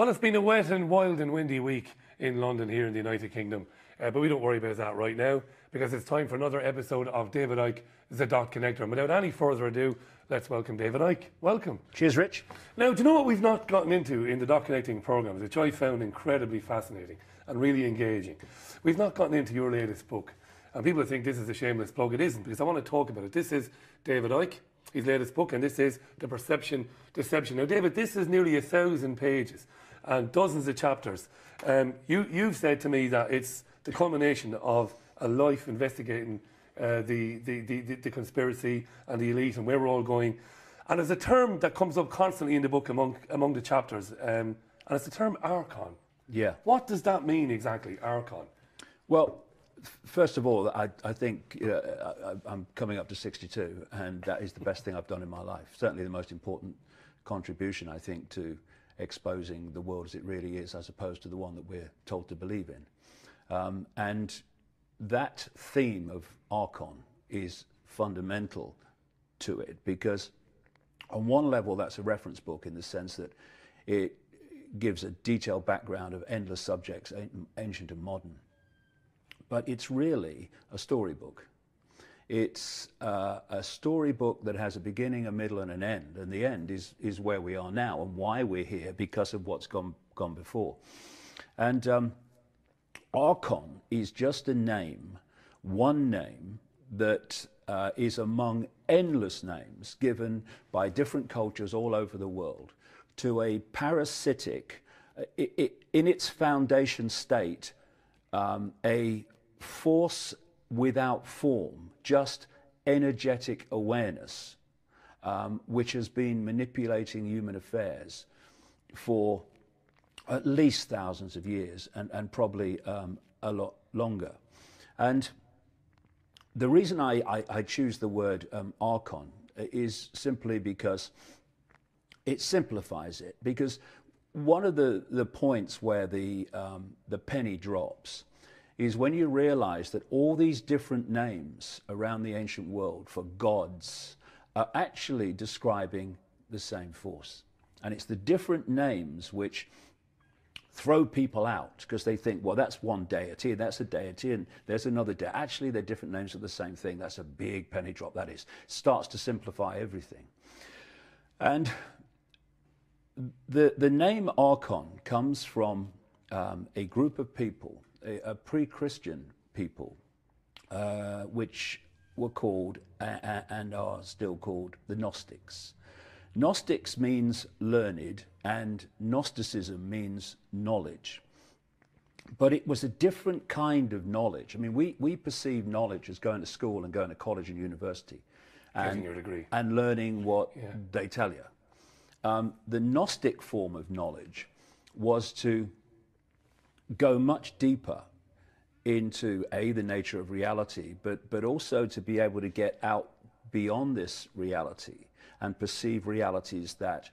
Well, it's been a wet and wild and windy week in London here in the United Kingdom, uh, but we don't worry about that right now because it's time for another episode of David Icke, the Dot Connector. And without any further ado, let's welcome David Icke. Welcome. Cheers, Rich. Now, do you know what we've not gotten into in the Dot Connecting programs, which I found incredibly fascinating and really engaging? We've not gotten into your latest book. And people think this is a shameless plug. It isn't, because I want to talk about it. This is David Icke, his latest book, and this is The Perception Deception. Now, David, this is nearly a thousand pages and dozens of chapters. Um, you, you've said to me that it's the culmination of a life investigating uh, the, the, the, the, conspiracy and the elite and where we're all going. And there's a term that comes up constantly in the book among, among the chapters, um, and it's the term Archon. Yeah. What does that mean exactly, Archon? Well, first of all, I, I think I, I'm coming up to 62, and that is the best thing I've done in my life. Certainly the most important contribution, I think, to exposing the world as it really is, as opposed to the one that we're told to believe in. Um, and that theme of Archon is fundamental to it because, on one level, that's a reference book in the sense that it gives a detailed background of endless subjects, ancient and modern. But it's really a storybook. It's uh, a storybook that has a beginning, a middle, and an end. And the end is, is where we are now and why we're here because of what's gone, gone before. And um, Archon is just a name, one name that uh, is among endless names given by different cultures all over the world to a parasitic, it, it, in its foundation state, um, a force without form, just energetic awareness, um, which has been manipulating human affairs for at least thousands of years and, and probably um, a lot longer. And the reason I, I, I choose the word um, archon is simply because it simplifies it. Because one of the, the points where the, um, the penny drops is when you realize that all these different names around the ancient world for gods are actually describing the same force. And it's the different names which throw people out because they think, well, that's one deity, and that's a deity, and there's another deity. Actually, they're different names of the same thing. That's a big penny drop, that is. Starts to simplify everything. And the, the name Archon comes from um, a group of people a, a pre-Christian people, uh, which were called uh, and are still called the Gnostics. Gnostics means learned, and Gnosticism means knowledge. But it was a different kind of knowledge. I mean, we, we perceive knowledge as going to school and going to college and university. And, your degree. And learning what yeah. they tell you. Um, the Gnostic form of knowledge was to go much deeper into a the nature of reality, but but also to be able to get out beyond this reality and perceive realities that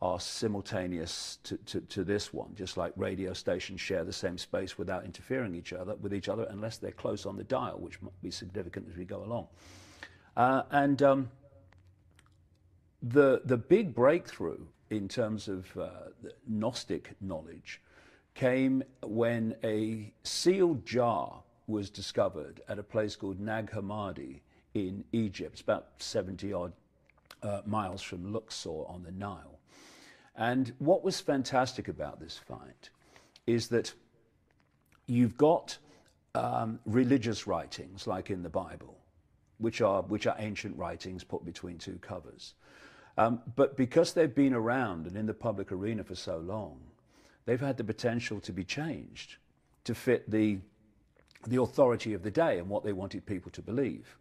are simultaneous to, to, to, this one, just like radio stations share the same space without interfering each other with each other unless they're close on the dial, which might be significant as we go along. Uh, and um, the the big breakthrough in terms of uh, Gnostic knowledge came when a sealed jar was discovered at a place called Nag Hammadi in Egypt. It's about 70 odd uh, miles from Luxor on the Nile. And what was fantastic about this find is that you've got um, religious writings, like in the Bible, which are, which are ancient writings put between two covers. Um, but because they've been around and in the public arena for so long, they've had the potential to be changed to fit the, the authority of the day and what they wanted people to believe.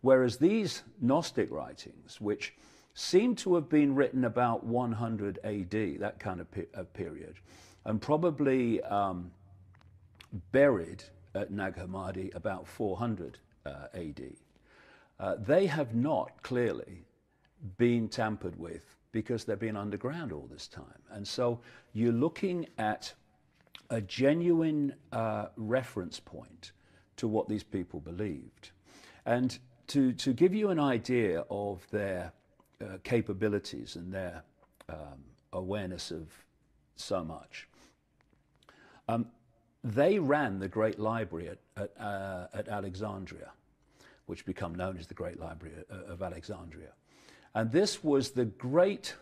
Whereas these Gnostic writings, which seem to have been written about 100 AD, that kind of, pe- of period, and probably um, buried at Nag Hammadi about 400 uh, AD, uh, they have not clearly been tampered with because they've been underground all this time. And so you're looking at a genuine uh, reference point to what these people believed. And to, to give you an idea of their uh, capabilities and their um, awareness of so much. Um, they ran the Great Library at, at, uh, at, Alexandria, which became known as the Great Library uh, of Alexandria. And this was the great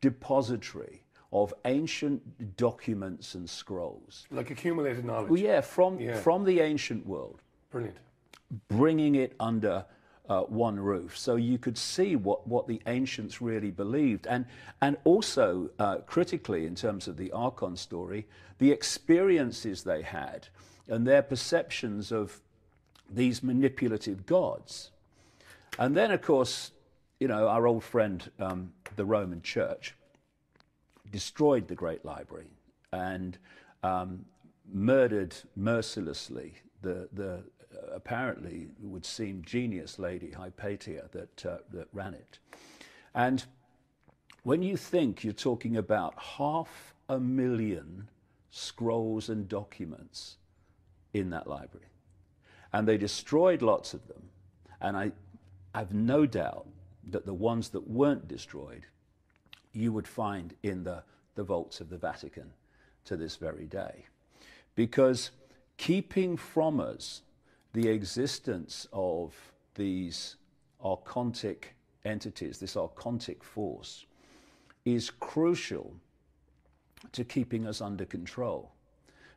depository of ancient documents and scrolls. Like accumulated knowledge. Well, yeah, from, yeah. from the ancient world. Brilliant. Bringing it under uh, one roof. So you could see what, what the ancients really believed. And, and also, uh, critically, in terms of the Archon story, the experiences they had and their perceptions of these manipulative gods. And then, of course, you know, our old friend, um, the Roman Church, destroyed the Great Library and um, murdered mercilessly the, the apparently would seem genius lady Hypatia that, uh, that ran it. And when you think you're talking about half a million scrolls and documents in that library, and they destroyed lots of them, and I have no doubt that the ones that weren't destroyed you would find in the, the vaults of the Vatican to this very day. Because keeping from us the existence of these archontic entities, this archontic force, is crucial to keeping us under control.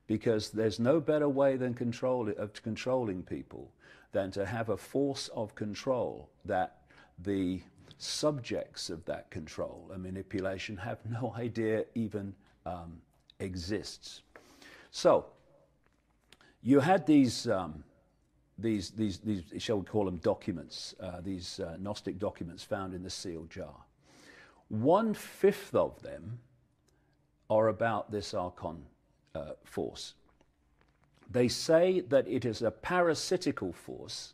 Because there's no better way than control, of controlling people than to have a force of control that the subjects of that control and manipulation have no idea even um, exists. So, you had these um, these, these, these, shall we call them documents, uh, these uh, Gnostic documents found in the sealed jar. One fifth of them are about this Archon uh, force. They say that it is a parasitical force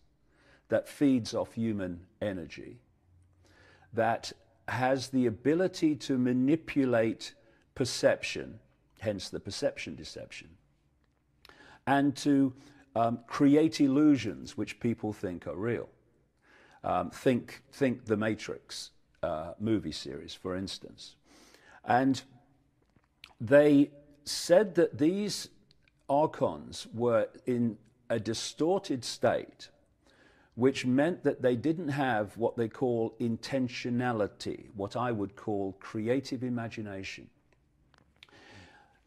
that feeds off human energy, that has the ability to manipulate perception, hence the perception deception, and to um, create illusions which people think are real. Um, think, think the Matrix uh, movie series, for instance. And they said that these archons were in a distorted state, which meant that they didn't have what they call intentionality, what I would call creative imagination.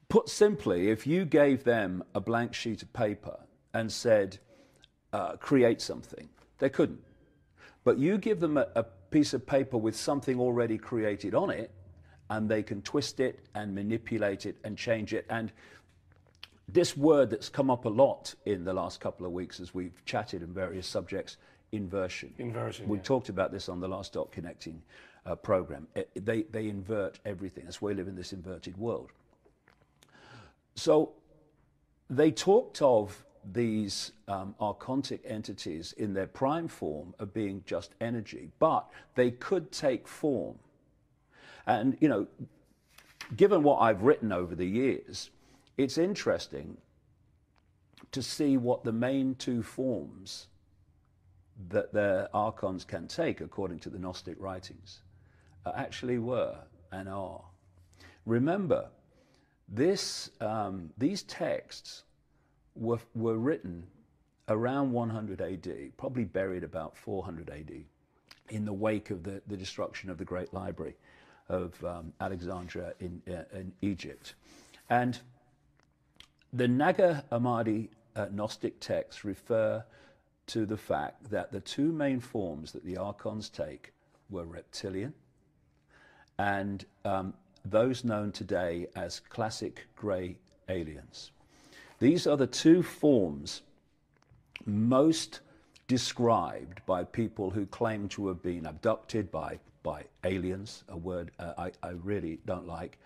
Put simply, if you gave them a blank sheet of paper and said, uh, create something. They couldn't. But you give them a, a piece of paper with something already created on it, and they can twist it and manipulate it and change it. And this word that's come up a lot in the last couple of weeks as we've chatted in various subjects inversion. Inversion. We yeah. talked about this on the last dot connecting uh, program. It, they, they invert everything. That's why we live in this inverted world. So they talked of these um, archontic entities in their prime form of being just energy, but they could take form. And, you know, given what I've written over the years, it's interesting to see what the main two forms that the archons can take, according to the Gnostic writings, uh, actually were and are. Remember, this, um, these texts were, were written around 100 AD, probably buried about 400 AD, in the wake of the, the destruction of the Great Library of um, Alexandria in, uh, in Egypt. And the Nag Hammadi uh, Gnostic texts refer to the fact that the two main forms that the archons take were reptilian and um, those known today as classic grey aliens. These are the two forms most described by people who claim to have been abducted by, by aliens, a word uh, I, I, really don't like.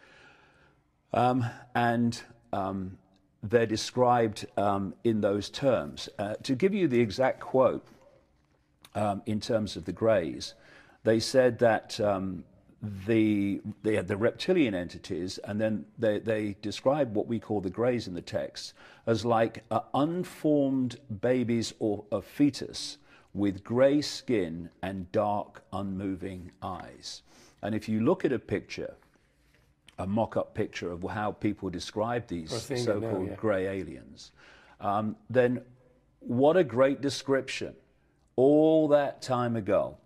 Um, and um, they're described um, in those terms. Uh, to give you the exact quote um, in terms of the Greys, they said that um, the, they had the reptilian entities, and then they, they describe what we call the greys in the text as like unformed babies or a fetus with grey skin and dark, unmoving eyes. And if you look at a picture a mock-up picture of how people describe these so-called yeah. grey aliens, um, then what a great description! All that time ago,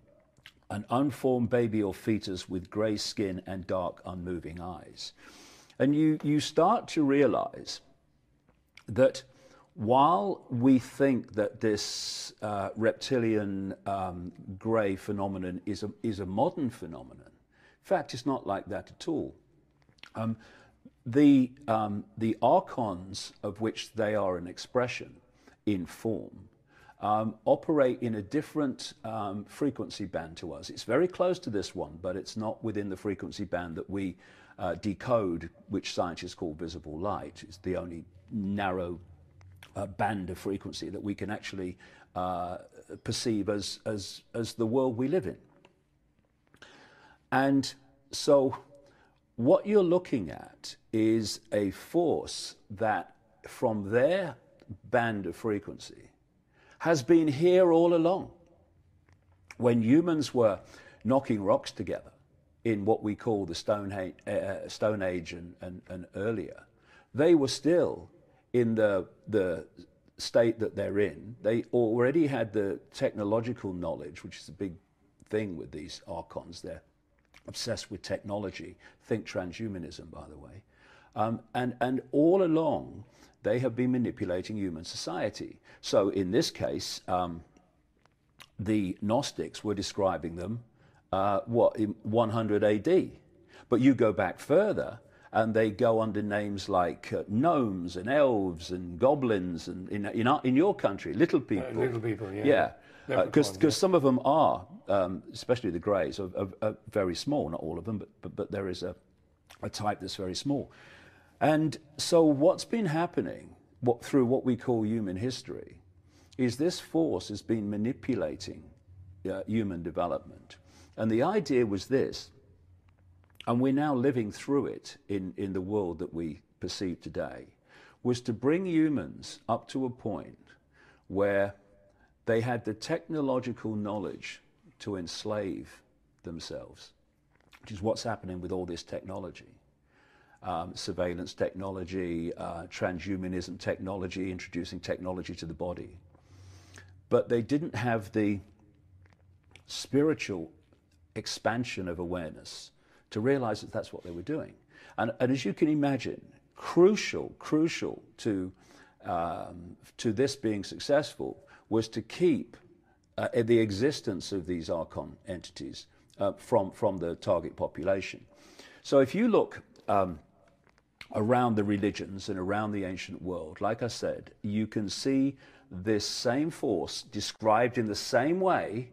an unformed baby or fetus with grey skin and dark, unmoving eyes, and you you start to realise that while we think that this uh, reptilian um, grey phenomenon is a, is a modern phenomenon, in fact, it's not like that at all. Um, the, um, the archons of which they are an expression in form um, operate in a different um, frequency band to us. It's very close to this one, but it's not within the frequency band that we uh, decode, which scientists call visible light. It's the only narrow uh, band of frequency that we can actually uh, perceive as, as, as the world we live in. And so, what you're looking at is a force that, from their band of frequency, has been here all along. When humans were knocking rocks together in what we call the Stone, uh, Stone Age and, and, and earlier, they were still in the, the state that they're in, they already had the technological knowledge, which is a big thing with these archons. They're obsessed with technology. Think transhumanism, by the way. Um, and, and all along, they have been manipulating human society. So in this case, um, the Gnostics were describing them, uh, what, in 100 AD. But you go back further, and they go under names like uh, gnomes and elves and goblins and in, in, our, in your country, little people. Uh, little people, yeah. Yeah. Because uh, yeah. some of them are, um, especially the greys, are, are, are, very small. Not all of them, but, but, but there is a, a type that's very small. And so, what's been happening what, through what we call human history is this force has been manipulating uh, human development. And the idea was this and we're now living through it in, in the world that we perceive today, was to bring humans up to a point where they had the technological knowledge to enslave themselves, which is what's happening with all this technology. Um, surveillance technology, uh, transhumanism technology, introducing technology to the body. But they didn't have the spiritual expansion of awareness to realize that that's what they were doing. And, and as you can imagine, crucial, crucial to, um, to this being successful was to keep uh, the existence of these archon entities uh, from, from the target population. So if you look um, around the religions and around the ancient world, like I said, you can see this same force described in the same way,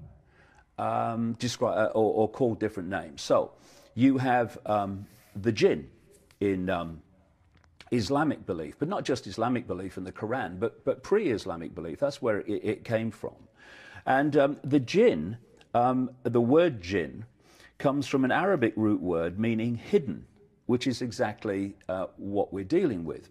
um, descri- uh, or, or, called different names. So you have um, the jinn in um, Islamic belief, but not just Islamic belief in the Quran, but, but pre Islamic belief. That's where it, it came from. And um, the jinn, um, the word jinn, comes from an Arabic root word meaning hidden, which is exactly uh, what we're dealing with.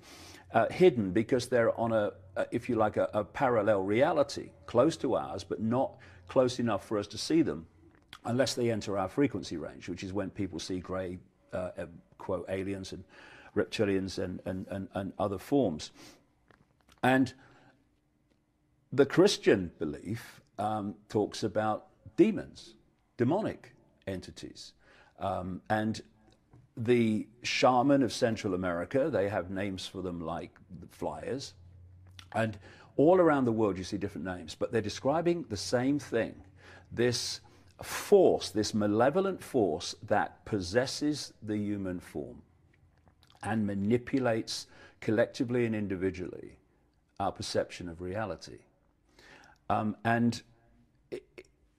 Uh, hidden because they're on a, if you like, a, a parallel reality, close to ours, but not close enough for us to see them unless they enter our frequency range, which is when people see grey, uh, uh, quote, aliens and reptilians and, and, and, and other forms. And the Christian belief um, talks about demons, demonic entities. Um, and the shaman of Central America, they have names for them like the flyers. And all around the world, you see different names, but they're describing the same thing this force, this malevolent force that possesses the human form and manipulates collectively and individually our perception of reality. Um, and it,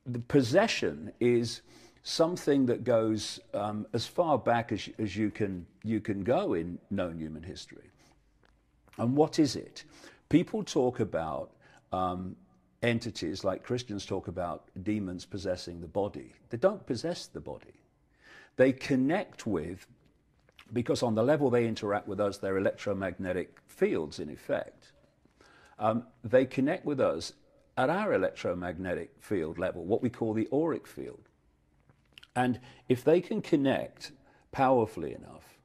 the possession is something that goes um, as far back as, as you, can, you can go in known human history. And what is it? People talk about um, entities like Christians talk about demons possessing the body. They don't possess the body. They connect with, because on the level they interact with us, they're electromagnetic fields in effect. Um, they connect with us at our electromagnetic field level, what we call the auric field. And if they can connect powerfully enough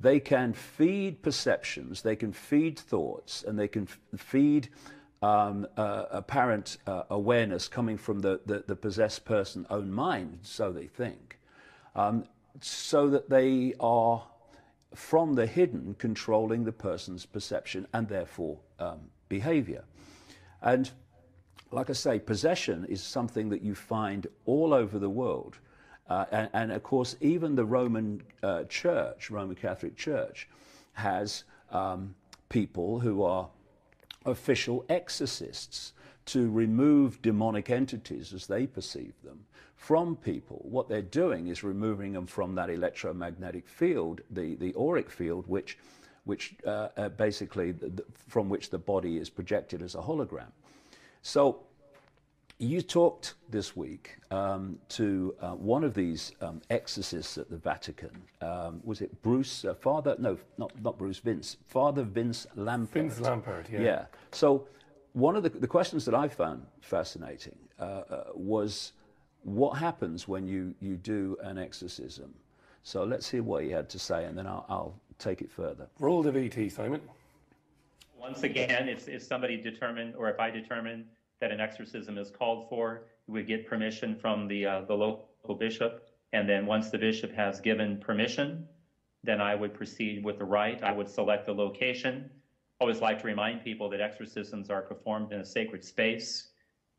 they can feed perceptions, they can feed thoughts, and they can feed um, uh, apparent uh, awareness coming from the, the, the, possessed person's own mind, so they think, um, so that they are from the hidden controlling the person's perception and therefore um, behavior. And like I say, possession is something that you find all over the world. Uh, and, and, of course, even the Roman uh, Church, Roman Catholic Church, has um, people who are official exorcists to remove demonic entities as they perceive them from people. What they're doing is removing them from that electromagnetic field, the, the auric field, which, which uh, uh, basically the, the, from which the body is projected as a hologram. So you talked this week um, to uh, one of these um, exorcists at the Vatican. Um, was it Bruce, uh, Father? No, not, not Bruce Vince. Father Vince Lampert. Vince Lampert, yeah. Yeah. So one of the, the questions that I found fascinating uh, uh was what happens when you, you do an exorcism? So let's hear what he had to say, and then I'll, I'll take it further. Roll the VT, Simon. Once again, if, if somebody determined, or if I determine that an exorcism is called for, we would get permission from the, uh, the local bishop. And then once the bishop has given permission, then I would proceed with the rite. I would select the location. I always like to remind people that exorcisms are performed in a sacred space.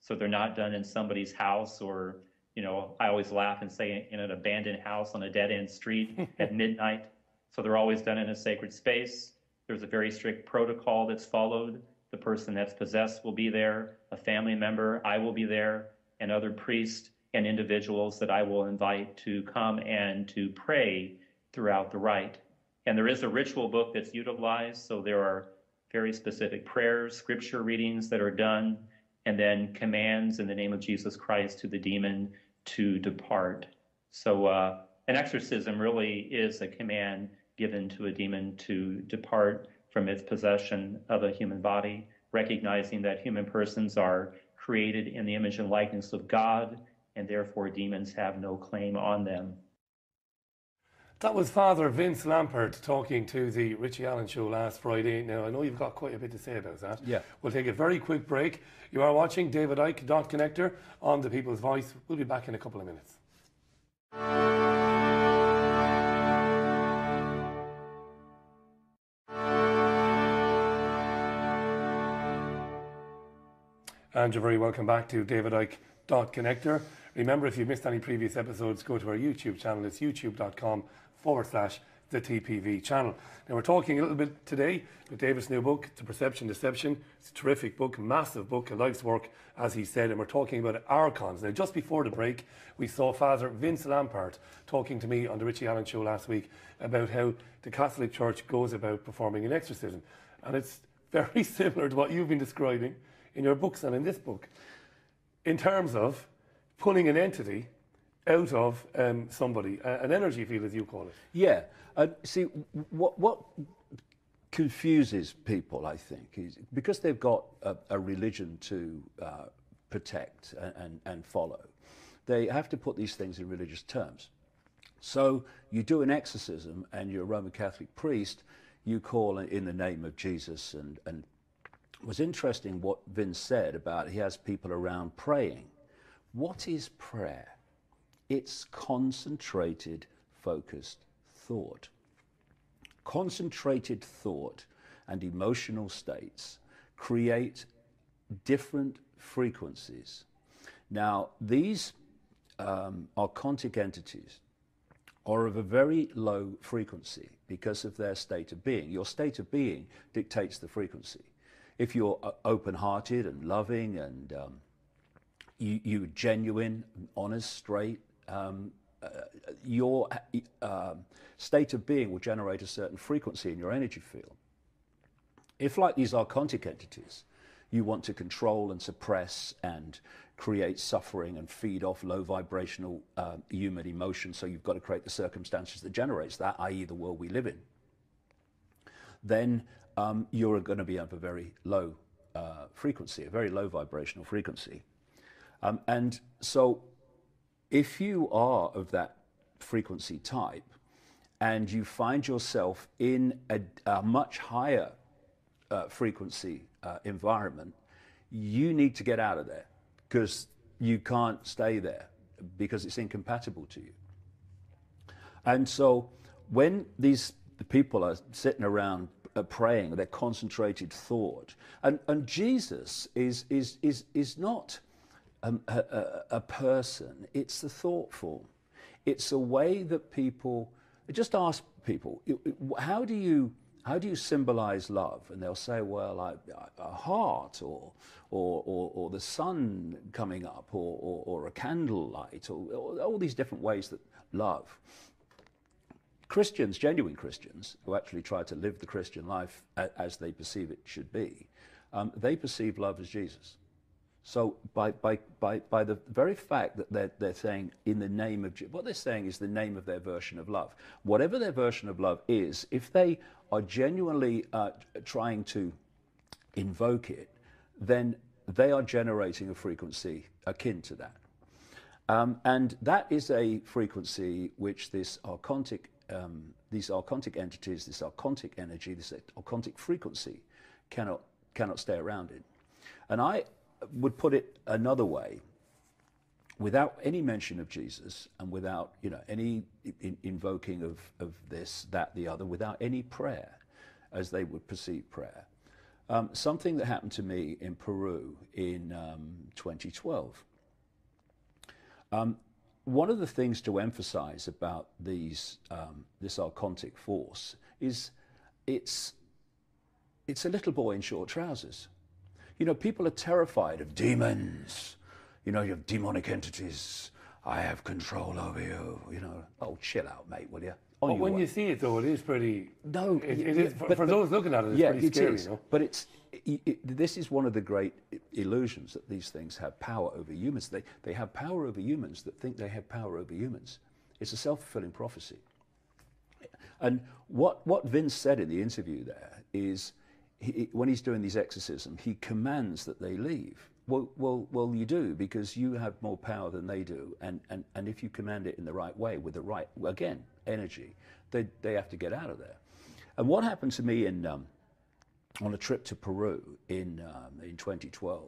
So they're not done in somebody's house or, you know, I always laugh and say in an abandoned house on a dead end street at midnight. So they're always done in a sacred space. There's a very strict protocol that's followed the person that's possessed will be there, a family member, I will be there, and other priests and individuals that I will invite to come and to pray throughout the rite. And there is a ritual book that's utilized, so there are very specific prayers, scripture readings that are done, and then commands in the name of Jesus Christ to the demon to depart. So, uh, an exorcism really is a command given to a demon to depart from its possession of a human body, recognizing that human persons are created in the image and likeness of God, and therefore demons have no claim on them. That was Father Vince Lampert talking to the Richie Allen show last Friday. Now, I know you've got quite a bit to say about that. Yeah. We'll take a very quick break. You are watching David Icke, Dot Connector, on The People's Voice. We'll be back in a couple of minutes. And you're very welcome back to David Icke dot connector. Remember, if you've missed any previous episodes, go to our YouTube channel. It's youtube.com forward slash the TPV channel. Now, we're talking a little bit today about David's new book, The Perception Deception. It's a terrific book, massive book, a life's work, as he said, and we're talking about archons. Now, just before the break, we saw Father Vince Lampert talking to me on the Richie Allen show last week about how the Catholic Church goes about performing an exorcism. And it's very similar to what you've been describing in your books and in this book in terms of pulling an entity out of um, somebody, uh, an energy field, as you call it. Yeah. Uh, see, what, what confuses people, I think, is because they've got a, a religion to uh, protect and, and, and follow, they have to put these things in religious terms. So you do an exorcism and you're a Roman Catholic priest, you call in the name of Jesus and, and was interesting what Vince said about he has people around praying. What is prayer? It's concentrated, focused thought. Concentrated thought and emotional states create different frequencies. Now, these um, archontic entities are of a very low frequency because of their state of being. Your state of being dictates the frequency if you're uh, open-hearted and loving and um, you, you genuine, honest, straight, um, uh, your uh, state of being will generate a certain frequency in your energy field. If, like these archontic entities, you want to control and suppress and create suffering and feed off low vibrational uh, human emotion, so you've got to create the circumstances that generates that, i.e., the world we live in, then um, you're going to be of a very low uh, frequency, a very low vibrational frequency. Um, and so if you are of that frequency type and you find yourself in a, a much higher uh, frequency uh, environment, you need to get out of there because you can't stay there because it's incompatible to you. And so when these people are sitting around uh, praying, their concentrated thought, and, and Jesus is, is, is, is not a, a, a person, it's the thought form. It's a way that people just ask people, how do you how do you symbolize love? And they'll say, well, I, a heart or, or, or, or, the sun coming up or, or, or a candlelight or, or all these different ways that love. Christians, genuine Christians, who actually try to live the Christian life as they perceive it should be, um, they perceive love as Jesus. So by, by, by, by the very fact that they're, they're saying in the name of, what they're saying is the name of their version of love. Whatever their version of love is, if they are genuinely uh, trying to invoke it, then they are generating a frequency akin to that. Um, and that is a frequency which this archontic, um, these archontic entities, this archontic energy, this archontic frequency cannot, cannot stay around in. And I would put it another way without any mention of Jesus and without you know any in, invoking of, of this, that, the other, without any prayer as they would perceive prayer. Um, something that happened to me in Peru in um, 2012. Um, one of the things to emphasize about these, um, this archontic force is it's, it's a little boy in short trousers. You know, people are terrified of demons. You know, you have demonic entities. I have control over you. You know, oh, chill out, mate, will you? On when way. you see it, though, it is pretty. No, it, it yeah, is for, but, for but, those looking at it. It's yeah, pretty it scary, is. You know? But it's it, this is one of the great illusions that these things have power over humans. They they have power over humans that think they have power over humans. It's a self fulfilling prophecy. And what what Vince said in the interview there is he, when he's doing these exorcisms, he commands that they leave. Well, well, well, you do because you have more power than they do, and, and, and if you command it in the right way with the right again energy, they they have to get out of there. And what happened to me in um, on a trip to Peru in um, in 2012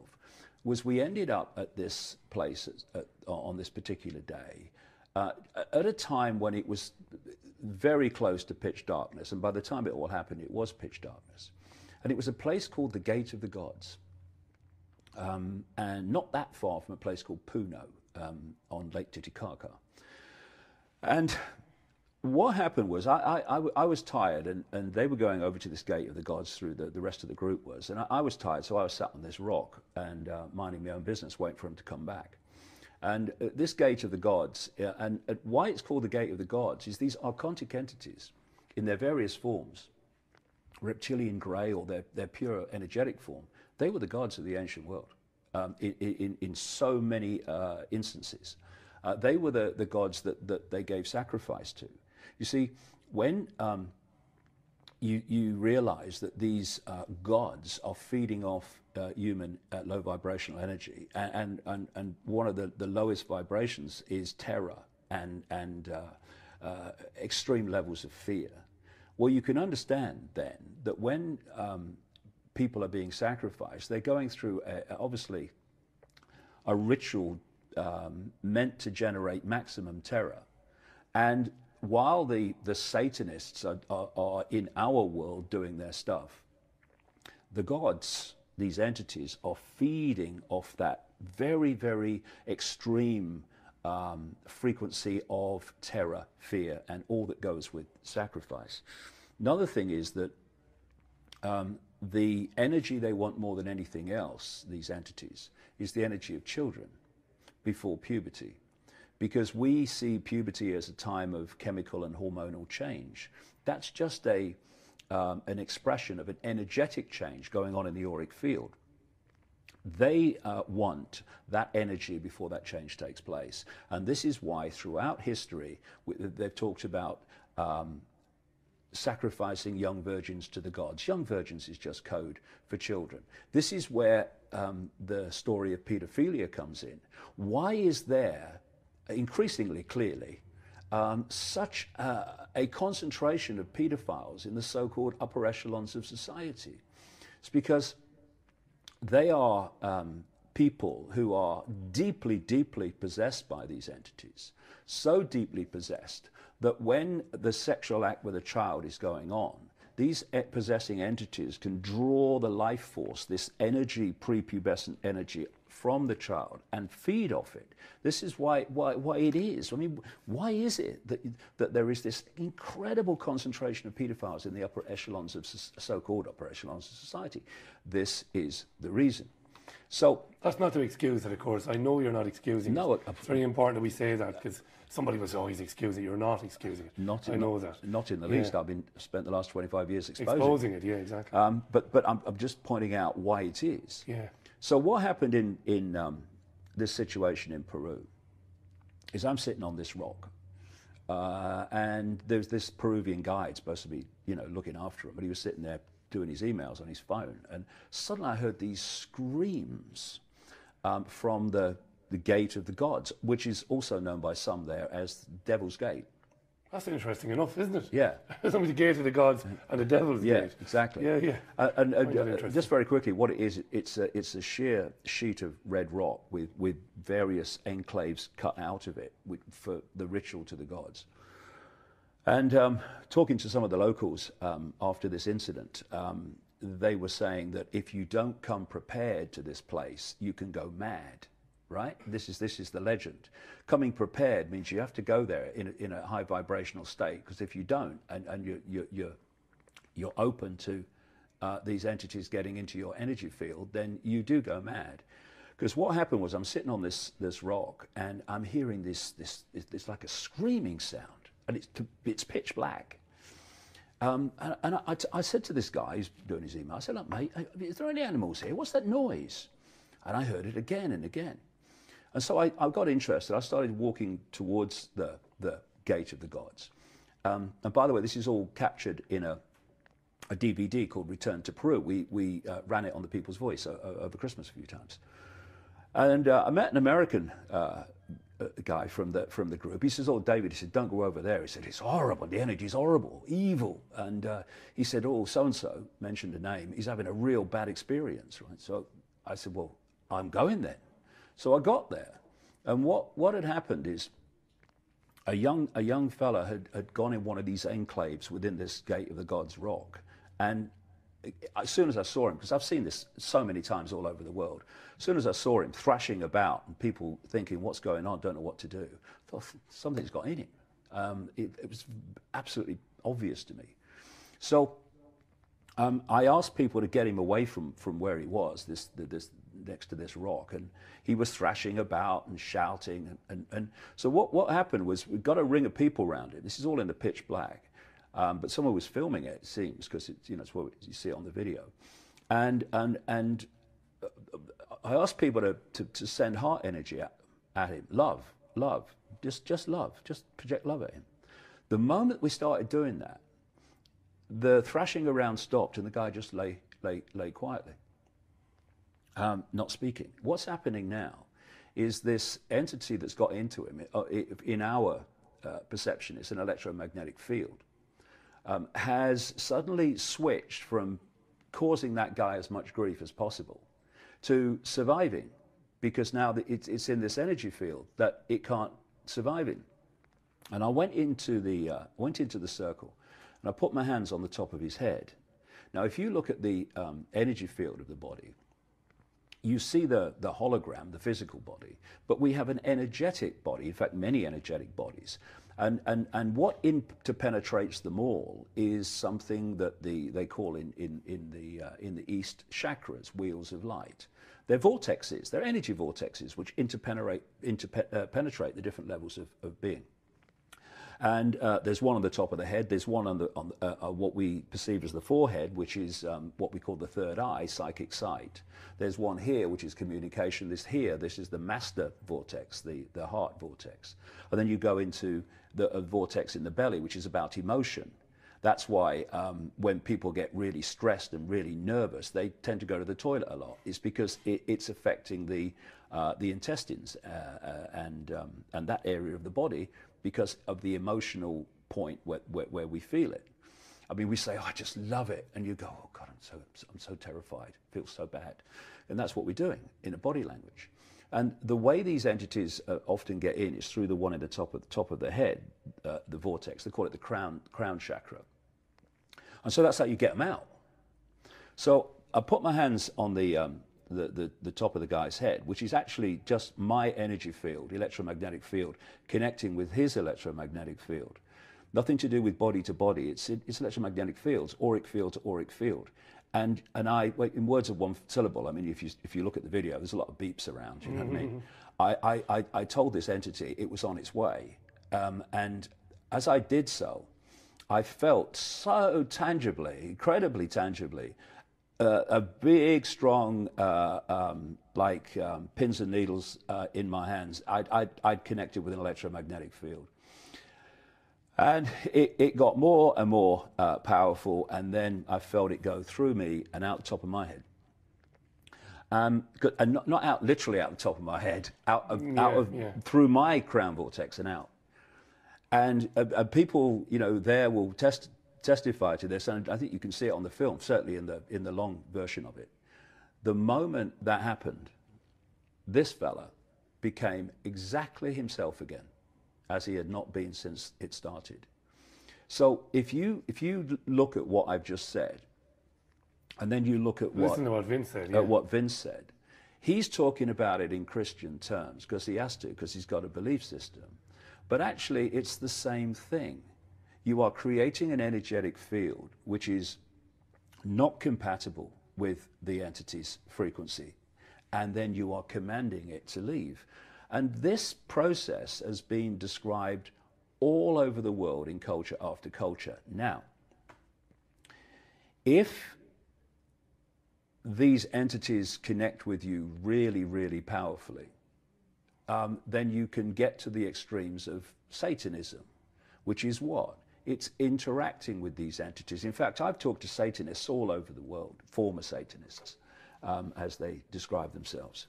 was we ended up at this place at, at, on this particular day uh, at a time when it was very close to pitch darkness, and by the time it all happened, it was pitch darkness. And it was a place called the Gate of the Gods, um, and not that far from a place called Puno um, on Lake Titicaca. And what happened was I, I, I, was tired, and, and they were going over to this Gate of the Gods through the, the rest of the group was. And I, I was tired, so I was sat on this rock and uh, minding my own business, waiting for him to come back. And uh, this Gate of the Gods, uh, and why it's called the Gate of the Gods, is these archontic entities in their various forms reptilian grey or their, their pure energetic form, they were the gods of the ancient world um, in, in, in, so many uh, instances. Uh, they were the, the gods that, that they gave sacrifice to. You see, when um, you, you realize that these uh, gods are feeding off uh, human uh, low vibrational energy, and, and, and one of the, the lowest vibrations is terror and, and uh, extreme levels of fear. Well, you can understand then that when um, people are being sacrificed, they're going through a, obviously a ritual um, meant to generate maximum terror. And while the, the Satanists are, are, are, in our world doing their stuff, the gods, these entities, are feeding off that very, very extreme um, frequency of terror, fear, and all that goes with sacrifice. Another thing is that um, the energy they want more than anything else, these entities, is the energy of children before puberty. Because we see puberty as a time of chemical and hormonal change. That's just a, um, an expression of an energetic change going on in the auric field. They uh, want that energy before that change takes place. And this is why, throughout history, they've talked about um, sacrificing young virgins to the gods. Young virgins is just code for children. This is where um, the story of pedophilia comes in. Why is there, increasingly clearly, um, such a concentration of paedophiles in the so-called upper echelons of society. It's because they are um, people who are deeply, deeply possessed by these entities, so deeply possessed that when the sexual act with a child is going on, these possessing entities can draw the life force, this energy, prepubescent energy, from the child and feed off it. This is why, why, why it is. I mean, why is it that, that there is this incredible concentration of paedophiles in the upper echelons of so called upper echelons of society? This is the reason. So that's not to excuse it, of course. I know you're not excusing no, it. It's very important that we say that because somebody was always excusing it. You're not excusing it. Not I in, know that. Not in the least. I've been spent the last 25 years exposing, exposing it. Yeah, exactly. Um, but but I'm, I'm, just pointing out why it is. Yeah. So what happened in in um, this situation in Peru is I'm sitting on this rock. Uh, and there's this Peruvian guide supposed to be, you know, looking after him, but he was sitting there doing his emails on his phone, and suddenly I heard these screams um, from the, the Gate of the Gods, which is also known by some there as Devil's Gate. That's interesting enough, isn't it? Yeah. Somebody the gate of the gods and the devil's yeah, gate. exactly. Yeah, yeah. Uh, and uh, just very quickly, what it is, it's a, it's a sheer sheet of red rock with, with various enclaves cut out of it with, for the ritual to the gods. And um, talking to some of the locals um, after this incident, um, they were saying that if you don't come prepared to this place, you can go mad. Right? This is this is the legend. Coming prepared means you have to go there in a, in a high vibrational state because if you don't, and, and you, you, you're you're open to uh, these entities getting into your energy field, then you do go mad. Because what happened was I'm sitting on this this rock and I'm hearing this this it's like a screaming sound and it's, it's pitch black. Um, and, and I, I, said to this guy who's doing his email, I said, look, mate, is there any animals here? What's that noise? And I heard it again and again. And so I, I got interested. I started walking towards the, the gate of the gods. Um, and by the way, this is all captured in a, a DVD called Return to Peru. We, we uh, ran it on the People's Voice uh, over Christmas a few times. And uh, I met an American uh, guy from the from the group. He says, "Oh, David," he said, "Don't go over there." He said, "It's horrible. The energy's horrible, evil." And uh, he said, "Oh, so and so mentioned a name. He's having a real bad experience, right?" So I said, "Well, I'm going then." So I got there, and what what had happened is a young a young fella had had gone in one of these enclaves within this gate of the God's Rock, and as soon as I saw him, because I've seen this so many times all over the world, as soon as I saw him thrashing about and people thinking, what's going on, don't know what to do, I thought something's got in him. Um, it, it, was absolutely obvious to me. So um, I asked people to get him away from, from where he was, this, this, next to this rock, and he was thrashing about and shouting. And, and, and so what, what happened was we got a ring of people around it. This is all in the pitch black. Um, but someone was filming it, it seems, because it's, you know, it's what you see on the video. And, and, and I asked people to, to, to send heart energy at, at, him, love, love, just, just love, just project love at him. The moment we started doing that, the thrashing around stopped and the guy just lay, lay, lay quietly, um, not speaking. What's happening now is this entity that's got into him, uh, in our uh, perception, it's an electromagnetic field, um, has suddenly switched from causing that guy as much grief as possible to surviving because now it's, it's in this energy field that it can't survive in. And I went into the, uh, went into the circle and I put my hands on the top of his head. Now, if you look at the um, energy field of the body, you see the, the hologram, the physical body, but we have an energetic body, in fact, many energetic bodies. And, and, and what interpenetrates them all is something that the, they call in, in, in, the, uh, in the East chakras, wheels of light. They're vortexes, they're energy vortexes which interpenetrate, interpenetrate uh, the different levels of, of being. And uh, there's one on the top of the head. There's one on, the, on uh, uh, what we perceive as the forehead, which is um, what we call the third eye, psychic sight. There's one here, which is communication. This here, this is the master vortex, the, the heart vortex. And then you go into the vortex in the belly, which is about emotion. That's why um, when people get really stressed and really nervous, they tend to go to the toilet a lot. It's because it, it's affecting the, uh, the intestines uh, uh, and, um, and that area of the body because of the emotional point where, where, where we feel it. I mean, we say, oh, I just love it. And you go, oh, God, I'm so, I'm so terrified. It feels so bad. And that's what we're doing in a body language. And the way these entities uh, often get in is through the one at the top of the top of the head, uh, the vortex. They call it the crown crown chakra. And so that's how you get them out. So I put my hands on the, um, the, the, the, top of the guy's head, which is actually just my energy field, electromagnetic field, connecting with his electromagnetic field. Nothing to do with body to body. It's, it's electromagnetic fields, auric field to auric field. And, and I, in words of one syllable, I mean, if you, if you look at the video, there's a lot of beeps around, you know mm-hmm. what I mean? Mm-hmm. I, I, I told this entity it was on its way. Um, and as I did so, I felt so tangibly, incredibly tangibly, uh, a big, strong, uh, um, like um, pins and needles uh, in my hands. I'd, I'd, I'd, connected with an electromagnetic field. And it, it got more and more uh, powerful, and then I felt it go through me and out the top of my head. Um, and not, not, out literally out the top of my head, out of, yeah, out of yeah. through my crown vortex and out. And uh, uh, people, you know, there will test, testify to this, and I think you can see it on the film, certainly in the, in the long version of it. The moment that happened, this fella became exactly himself again, as he had not been since it started. So if you, if you look at what I've just said, and then you look at what, what Vince said, yeah. what Vince said, he's talking about it in Christian terms because he has to, because he's got a belief system. But actually, it's the same thing. You are creating an energetic field which is not compatible with the entity's frequency, and then you are commanding it to leave. And this process has been described all over the world in culture after culture. Now, if these entities connect with you really, really powerfully, um, then you can get to the extremes of Satanism, which is what? It's interacting with these entities. In fact, I've talked to Satanists all over the world, former Satanists, um, as they describe themselves,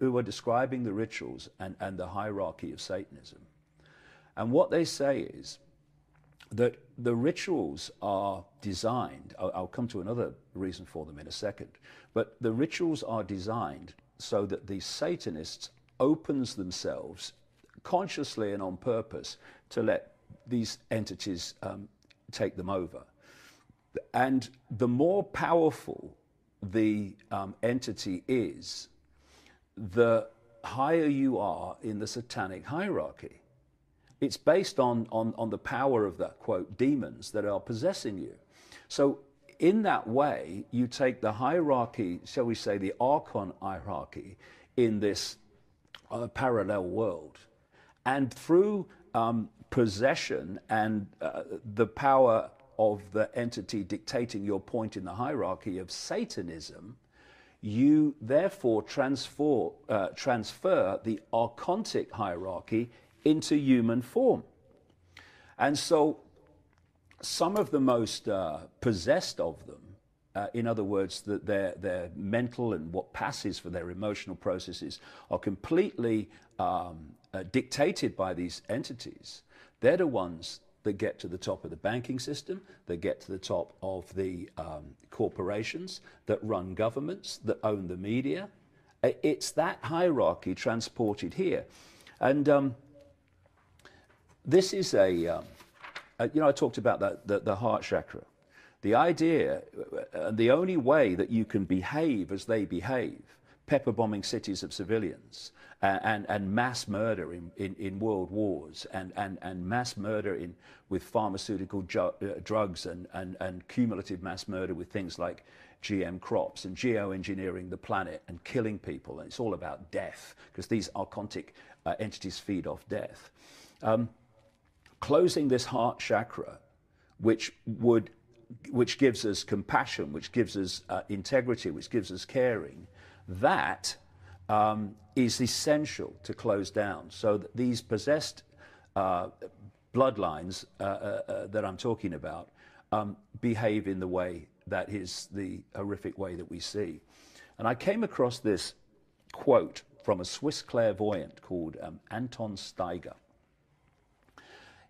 who are describing the rituals and, and the hierarchy of Satanism. And what they say is that the rituals are designed, I'll, I'll come to another reason for them in a second, but the rituals are designed so that the Satanists opens themselves consciously and on purpose to let these entities um, take them over. And the more powerful the um, entity is, the higher you are in the satanic hierarchy. It's based on, on, on the power of the, quote, demons that are possessing you. So, in that way, you take the hierarchy, shall we say, the archon hierarchy in this a parallel world. And through um, possession and uh, the power of the entity dictating your point in the hierarchy of Satanism, you therefore transfer, uh, transfer the archontic hierarchy into human form. And so some of the most uh, possessed of them uh, in other words, that their, their mental and what passes for their emotional processes are completely um, uh, dictated by these entities. They're the ones that get to the top of the banking system, that get to the top of the um, corporations, that run governments, that own the media. It's that hierarchy transported here. And um, this is a, um, uh, you know, I talked about that, the, the heart chakra. The idea, uh, the only way that you can behave as they behave, pepper bombing cities of civilians and, and, and mass murder in, in, in, world wars and, and, and mass murder in, with pharmaceutical ju- uh, drugs and, and, and cumulative mass murder with things like GM crops and geoengineering the planet and killing people. And it's all about death because these archontic uh, entities feed off death. Um, closing this heart chakra, which would which gives us compassion, which gives us uh, integrity, which gives us caring, that um, is essential to close down. So that these possessed uh, bloodlines uh, uh, uh, that I'm talking about um, behave in the way that is the horrific way that we see. And I came across this quote from a Swiss clairvoyant called um, Anton Styger.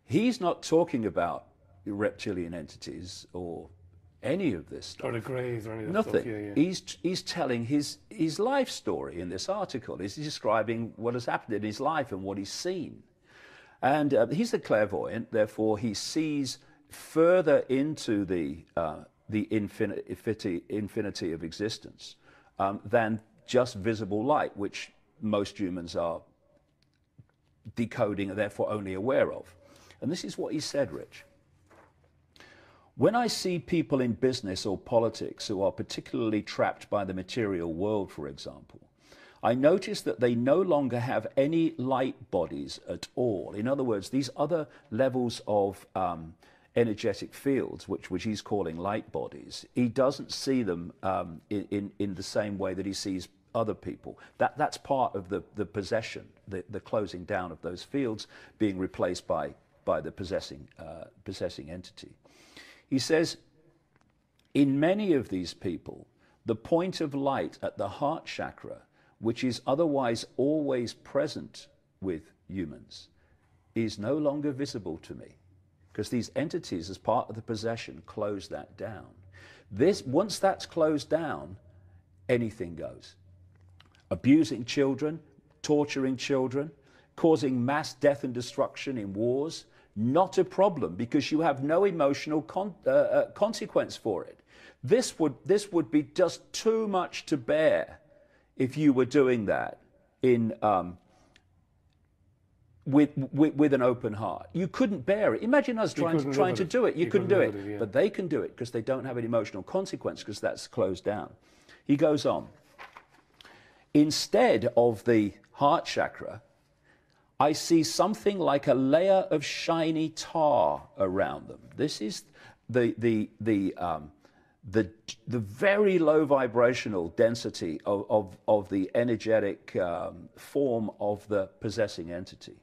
He's not talking about reptilian entities or any of this stuff. Or the greys or anything. Nothing. Yeah, yeah. He's he's telling his his life story in this article. He's describing what has happened in his life and what he's seen. And uh, he's a clairvoyant, therefore he sees further into the uh, the infinity infinity of existence um, than just visible light, which most humans are decoding and therefore only aware of. And this is what he said, Rich. When I see people in business or politics who are particularly trapped by the material world, for example, I notice that they no longer have any light bodies at all. In other words, these other levels of um, energetic fields, which, which he's calling light bodies, he doesn't see them um, in, in, in the same way that he sees other people. That, that's part of the, the possession, the, the closing down of those fields being replaced by, by the possessing, uh, possessing entity. He says, in many of these people, the point of light at the heart chakra, which is otherwise always present with humans, is no longer visible to me because these entities, as part of the possession, close that down. This, once that's closed down, anything goes. Abusing children, torturing children, causing mass death and destruction in wars, not a problem because you have no emotional con- uh, uh, consequence for it. This would, this would be just too much to bear if you were doing that in, um, with, with, with, an open heart. You couldn't bear it. Imagine us trying, to, trying to do it. You, you couldn't, couldn't do it. it, yeah. But they can do it because they don't have an emotional consequence because that's closed down. He goes on. Instead of the heart chakra, I see something like a layer of shiny tar around them. This is the, the, the, um, the, the very low vibrational density of, of, of the energetic um, form of the possessing entity.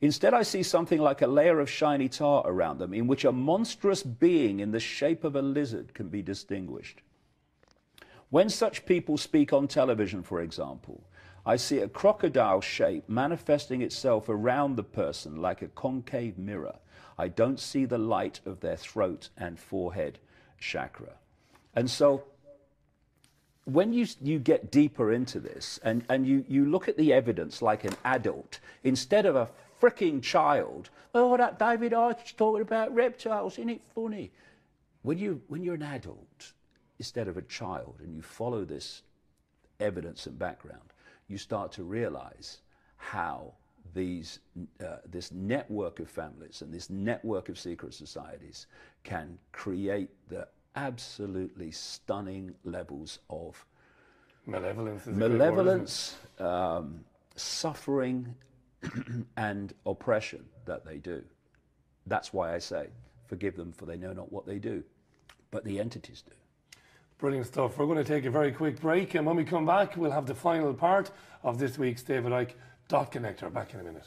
Instead, I see something like a layer of shiny tar around them, in which a monstrous being in the shape of a lizard can be distinguished. When such people speak on television, for example, I see a crocodile shape manifesting itself around the person like a concave mirror. I don't see the light of their throat and forehead chakra. And so when you, you get deeper into this and, and you, you look at the evidence like an adult, instead of a freaking child, oh, that David Icke's talking about reptiles, isn't it funny? When, you, when you're an adult, instead of a child, and you follow this evidence and background, you start to realize how these, uh, this network of families and this network of secret societies can create the absolutely stunning levels of Malevolence. Malevolence, um, suffering, and oppression that they do. That's why I say, forgive them, for they know not what they do. But the entities do. Brilliant stuff. We're going to take a very quick break, and when we come back, we'll have the final part of this week's David Icke Dot Connector. Back in a minute.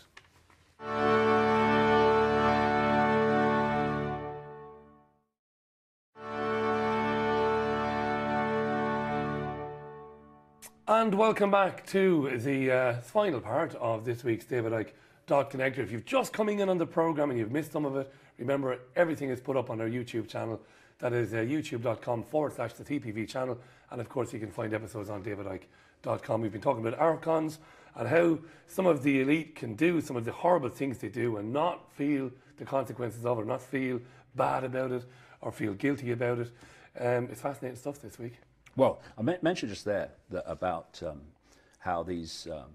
And welcome back to the uh, final part of this week's David Icke Dot Connector. If you've just coming in on the program and you've missed some of it, remember everything is put up on our YouTube channel. That is uh, youtube.com forward slash the TPV channel. And of course, you can find episodes on davidicke.com. We've been talking about archons and how some of the elite can do some of the horrible things they do and not feel the consequences of it, or not feel bad about it or feel guilty about it. Um, it's fascinating stuff this week. Well, I mentioned just there about um, how these um,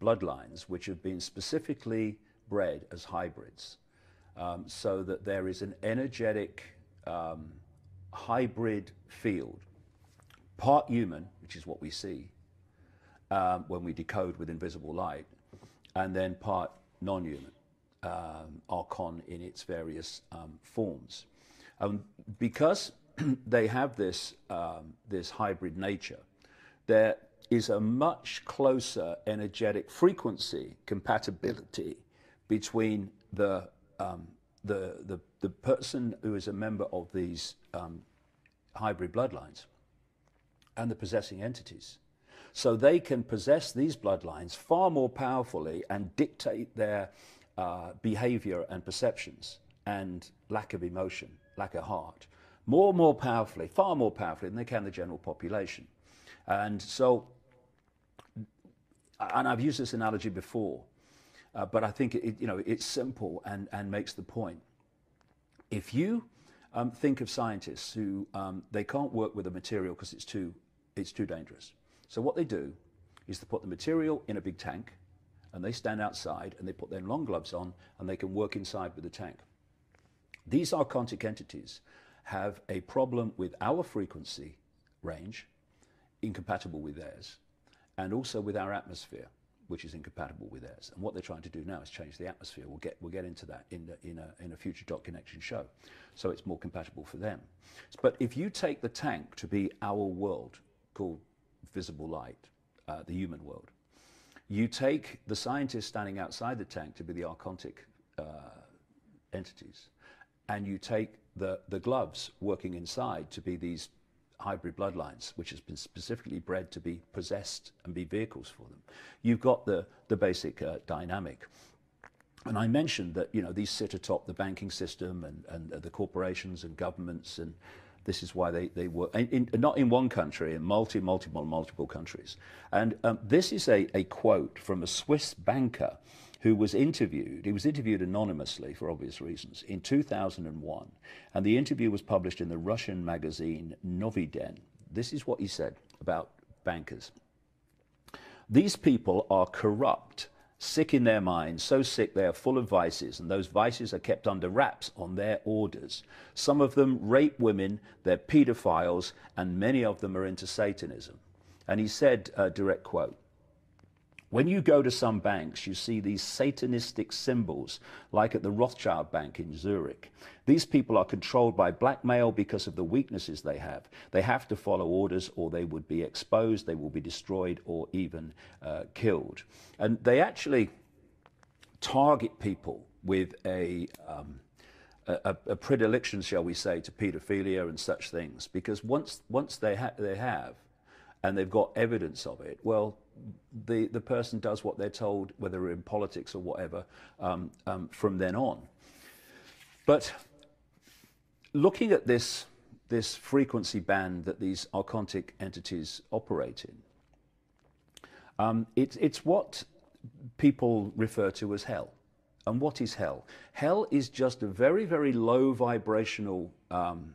bloodlines, which have been specifically bred as hybrids, um, so that there is an energetic um, hybrid field, part human, which is what we see um, when we decode with invisible light, and then part non human, um, archon in its various um, forms. Um, because they have this, um, this hybrid nature, there is a much closer energetic frequency compatibility between the, um, the, the, the person who is a member of these hybrid bloodlines and the possessing entities. So they can possess these bloodlines far more powerfully and dictate their uh, behavior and perceptions and lack of emotion, lack of heart, more and more powerfully, far more powerfully than they can the general population. And so, and I've used this analogy before, uh, but I think it, you know it's simple and, and makes the point. If you um, think of scientists who um, they can't work with a material because it's too it's too dangerous. So what they do is to put the material in a big tank, and they stand outside and they put their long gloves on and they can work inside with the tank. These archontic entities have a problem with our frequency range, incompatible with theirs, and also with our atmosphere, which is incompatible with theirs. And what they're trying to do now is change the atmosphere. We'll get, we'll get into that in, the, in, a, in a future dot connection show. So it's more compatible for them. But if you take the tank to be our world, called visible light, uh, the human world, you take the scientists standing outside the tank to be the archontic uh, entities, and you take the, the gloves working inside to be these hybrid bloodlines, which has been specifically bred to be possessed and be vehicles for them. You've got the, the basic uh, dynamic. And I mentioned that you know these sit atop the banking system and, and the corporations and governments, and this is why they, they work, in, in, not in one country, in multi, multiple, multiple countries. And um, this is a, a quote from a Swiss banker who was interviewed. He was interviewed anonymously for obvious reasons in 2001, and the interview was published in the Russian magazine Novy Den. This is what he said about bankers. These people are corrupt, sick in their minds, so sick they are full of vices, and those vices are kept under wraps on their orders. Some of them rape women, they're pedophiles, and many of them are into Satanism. And he said, uh, direct quote, when you go to some banks, you see these satanistic symbols, like at the Rothschild Bank in Zurich. These people are controlled by blackmail because of the weaknesses they have. They have to follow orders or they would be exposed, they will be destroyed or even uh, killed. And they actually target people with a, um, a, a, predilection, shall we say, to paedophilia and such things, because once, once they, ha- they have, and they've got evidence of it, well, the, the person does what they're told, whether in politics or whatever, um, um, from then on. But looking at this, this frequency band that these archontic entities operate in, um, it, it's what people refer to as hell. And what is hell? Hell is just a very, very low vibrational um,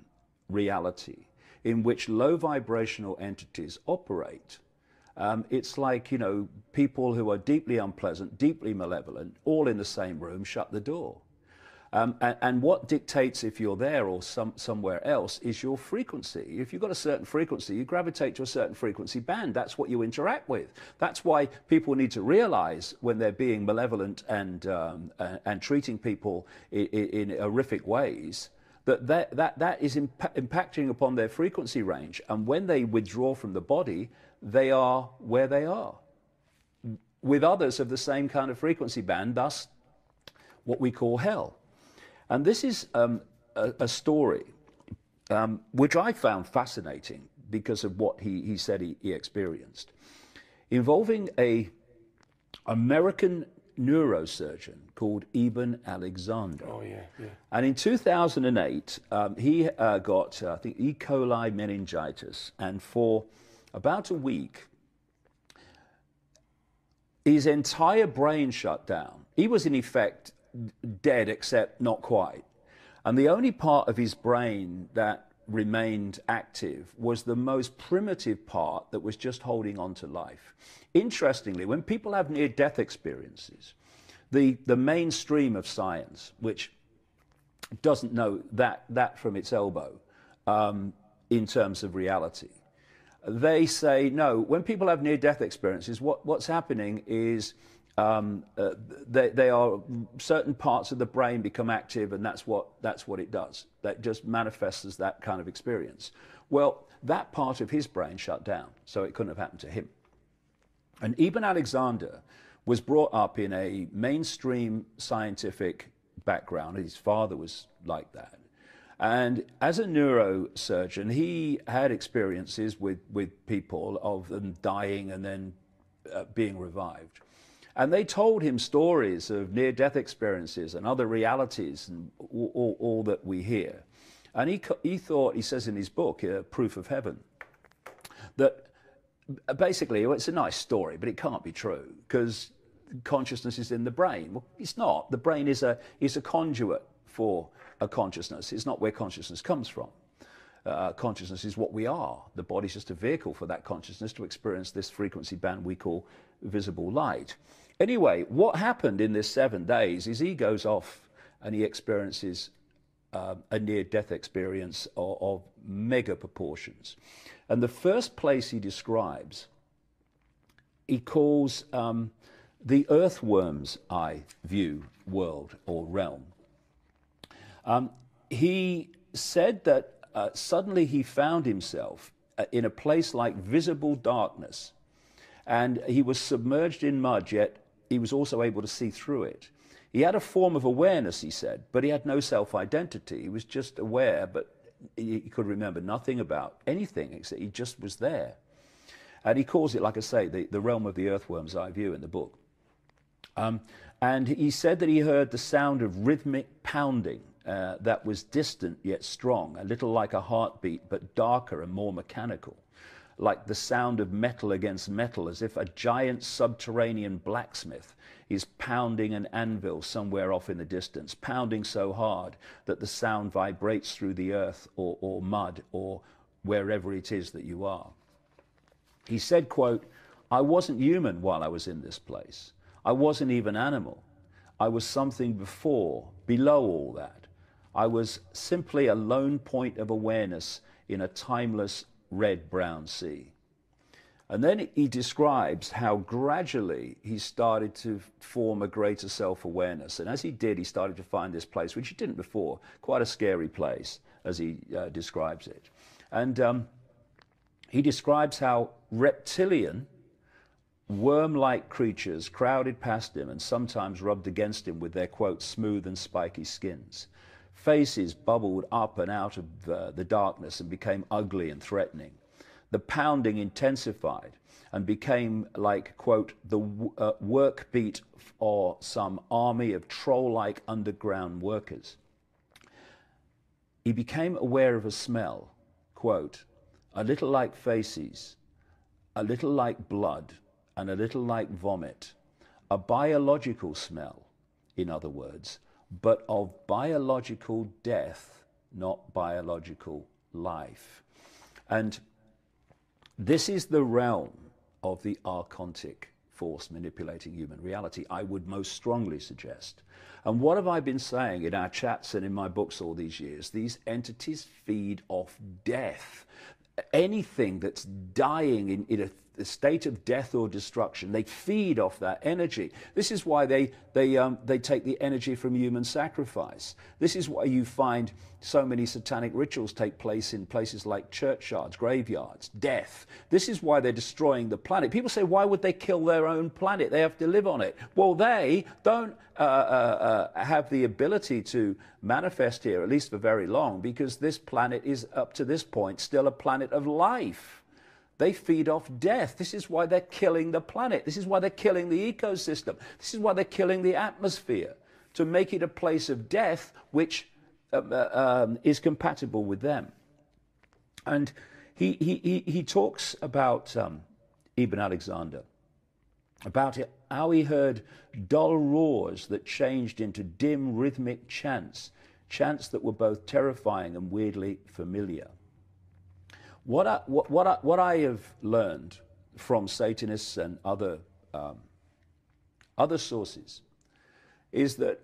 reality in which low vibrational entities operate um, it's like, you know, people who are deeply unpleasant, deeply malevolent, all in the same room, shut the door. Um, and, and, what dictates if you're there or some, somewhere else is your frequency. If you've got a certain frequency, you gravitate to a certain frequency band. That's what you interact with. That's why people need to realize when they're being malevolent and, um, and, and, treating people in, in, horrific ways that that, that, is imp- impacting upon their frequency range. And when they withdraw from the body, they are where they are. With others of the same kind of frequency band, thus what we call hell. And this is um, a, a, story um, which I found fascinating because of what he, he said he, he experienced, involving a American neurosurgeon called Eben Alexander. Oh, yeah, yeah. And in 2008, um, he uh, got, uh, I think, E. coli meningitis. And for about a week, his entire brain shut down. He was, in effect, dead, except not quite. And the only part of his brain that remained active was the most primitive part that was just holding on to life. Interestingly, when people have near death experiences, the, the mainstream of science, which doesn't know that, that from its elbow um, in terms of reality, they say no. When people have near-death experiences, what, what's happening is um, uh, they, they, are certain parts of the brain become active, and that's what that's what it does. That just manifests as that kind of experience. Well, that part of his brain shut down, so it couldn't have happened to him. And Eben Alexander was brought up in a mainstream scientific background. His father was like that. And as a neurosurgeon, he had experiences with, with people of them dying and then uh, being revived. And they told him stories of near death experiences and other realities and all, all, all that we hear. And he, he thought, he says in his book, uh, Proof of Heaven, that basically well, it's a nice story, but it can't be true because consciousness is in the brain. Well, it's not. The brain is a, is a conduit for a consciousness. It's not where consciousness comes from. Uh, consciousness is what we are. The body's just a vehicle for that consciousness to experience this frequency band we call visible light. Anyway, what happened in this seven days is he goes off and he experiences uh, a near death experience of, of, mega proportions. And the first place he describes, he calls um, the earthworm's eye view world or realm. Um, he said that uh, suddenly he found himself uh, in a place like visible darkness, and he was submerged in mud, yet he was also able to see through it. He had a form of awareness, he said, but he had no self identity. He was just aware, but he could remember nothing about anything except he just was there. And he calls it, like I say, the, the realm of the earthworm's eye view in the book. Um, and he said that he heard the sound of rhythmic pounding uh, that was distant yet strong, a little like a heartbeat, but darker and more mechanical, like the sound of metal against metal, as if a giant subterranean blacksmith is pounding an anvil somewhere off in the distance, pounding so hard that the sound vibrates through the earth or, or mud or wherever it is that you are. He said, quote, I wasn't human while I was in this place. I wasn't even animal. I was something before, below all that. I was simply a lone point of awareness in a timeless red brown sea. And then he describes how gradually he started to form a greater self awareness. And as he did, he started to find this place, which he didn't before, quite a scary place, as he uh, describes it. And um, he describes how reptilian Worm like creatures crowded past him and sometimes rubbed against him with their, quote, smooth and spiky skins. Faces bubbled up and out of uh, the darkness and became ugly and threatening. The pounding intensified and became like, quote, the uh, work beat or some army of troll like underground workers. He became aware of a smell, quote, a little like faces, a little like blood and a little like vomit, a biological smell, in other words, but of biological death, not biological life. And this is the realm of the archontic force manipulating human reality, I would most strongly suggest. And what have I been saying in our chats and in my books all these years? These entities feed off death. Anything that's dying in, in a the state of death or destruction. They feed off that energy. This is why they, they, um, they take the energy from human sacrifice. This is why you find so many satanic rituals take place in places like churchyards, graveyards, death. This is why they're destroying the planet. People say, why would they kill their own planet? They have to live on it. Well, they don't uh, uh, uh, have the ability to manifest here, at least for very long, because this planet is, up to this point, still a planet of life. They feed off death. This is why they're killing the planet. This is why they're killing the ecosystem. This is why they're killing the atmosphere to make it a place of death which uh, uh, um, is compatible with them. And he, he, he, he talks about um, Eben Alexander, about it, how he heard dull roars that changed into dim rhythmic chants, chants that were both terrifying and weirdly familiar. What I, what, what I, what I have learned from Satanists and other, um, other sources is that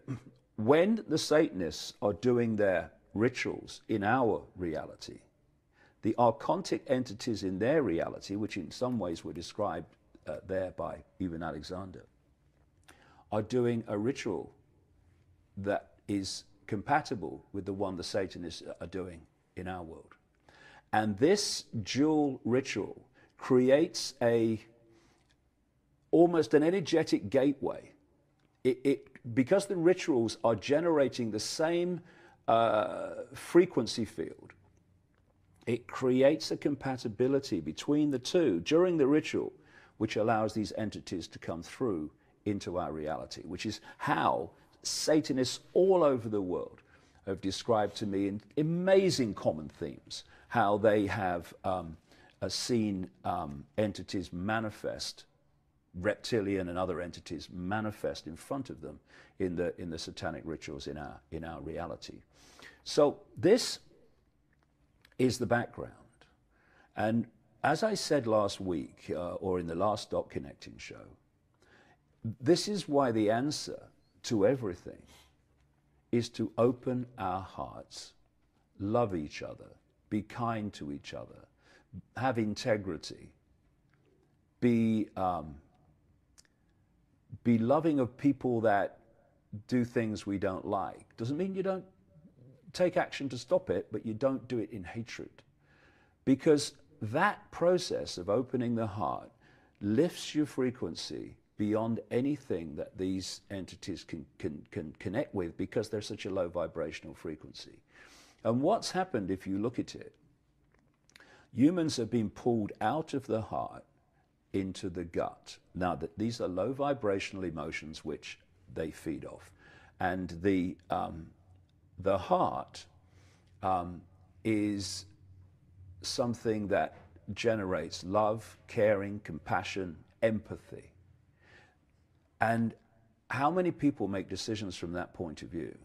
when the Satanists are doing their rituals in our reality, the archontic entities in their reality, which in some ways were described uh, there by Eben Alexander, are doing a ritual that is compatible with the one the Satanists are doing in our world. And this dual ritual creates a almost an energetic gateway. It, it, because the rituals are generating the same uh, frequency field, it creates a compatibility between the two during the ritual, which allows these entities to come through into our reality, which is how Satanists all over the world have described to me in amazing common themes how they have um, uh, seen um, entities manifest, reptilian and other entities manifest in front of them in the, in the satanic rituals in our, in our reality. So, this is the background. And as I said last week, uh, or in the last Dot Connecting show, this is why the answer to everything is to open our hearts, love each other, be kind to each other, have integrity, be, um, be loving of people that do things we don't like. Doesn't mean you don't take action to stop it, but you don't do it in hatred. Because that process of opening the heart lifts your frequency beyond anything that these entities can, can, can connect with because they're such a low vibrational frequency. And what's happened, if you look at it, humans have been pulled out of the heart into the gut. Now, that these are low vibrational emotions which they feed off. And the, um, the heart um, is something that generates love, caring, compassion, empathy. And how many people make decisions from that point of view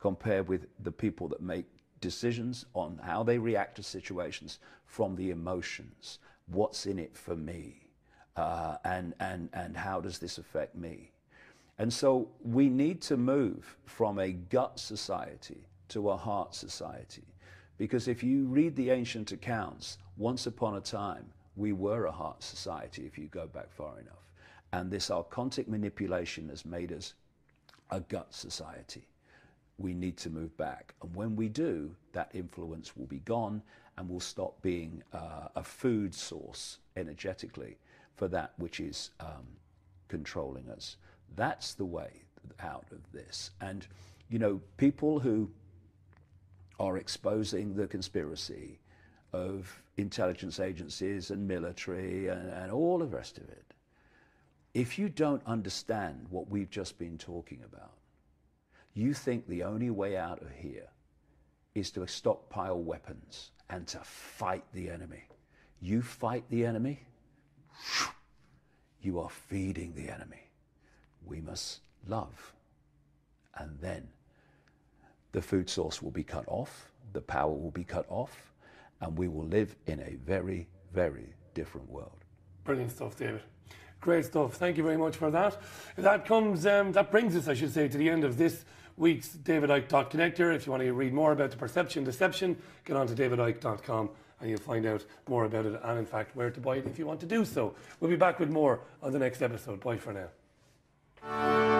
compared with the people that make decisions on how they react to situations from the emotions? What's in it for me? Uh, and, and, and how does this affect me? And so we need to move from a gut society to a heart society. Because if you read the ancient accounts, once upon a time, we were a heart society if you go back far enough. And this archontic manipulation has made us a gut society. We need to move back. And when we do, that influence will be gone and will stop being uh, a food source energetically for that which is um, controlling us. That's the way out of this. And, you know, people who are exposing the conspiracy of intelligence agencies and military and, and all the rest of it, if you don't understand what we've just been talking about, you think the only way out of here is to stockpile weapons and to fight the enemy. You fight the enemy, you are feeding the enemy we must love. And then the food source will be cut off, the power will be cut off, and we will live in a very, very different world. Brilliant stuff, David. Great stuff. Thank you very much for that. That comes, um, that brings us, I should say, to the end of this week's David Icke Connector. If you want to read more about the perception deception, get on to davidicke.com and you'll find out more about it and, in fact, where to buy it if you want to do so. We'll be back with more on the next episode. Bye for now.